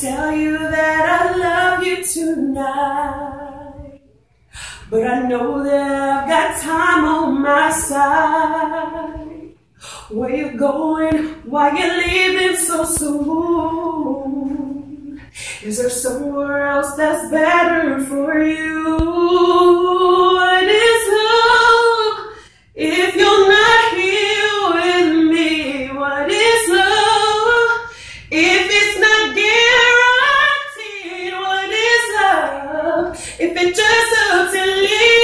tell you that I love you tonight. But I know that I've got time on my side. Where you going? Why you leaving so soon? Is there somewhere else that's better for you? If it just up to leave?